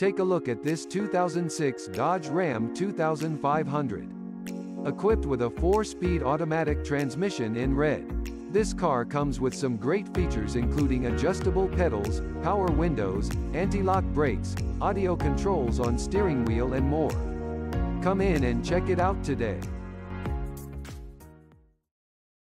Take a look at this 2006 Dodge Ram 2500. Equipped with a 4-speed automatic transmission in red. This car comes with some great features including adjustable pedals, power windows, anti-lock brakes, audio controls on steering wheel and more. Come in and check it out today.